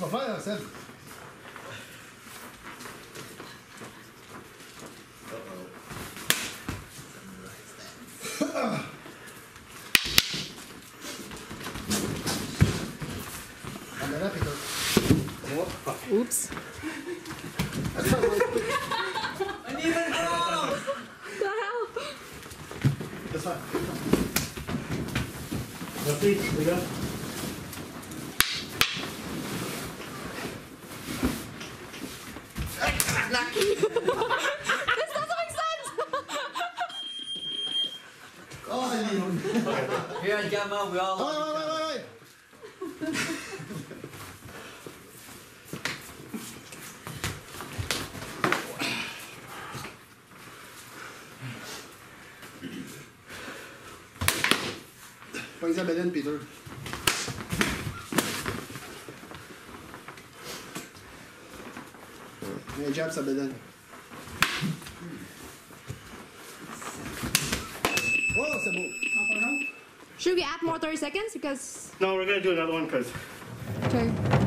C'est pas faire, hein, Seb. En avant, Peter. Oops. Uneven ground! The hell? Laisse faire. Merci, les gars. This doesn't make sense! Oh, allez, on... Here on Gamma, we all Ouais, love ouais, each ouais, other. ouais, ouais. Pas Isabelle, Peter. Un jab, ça bedaine. Oh, c'est beau. Should we add more 30 seconds? Because. No, we're gonna do another one because Okay.